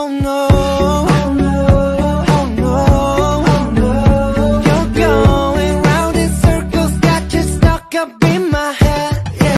Oh no, oh no, oh no, oh no. You're going round in circles, got you stuck up in my head.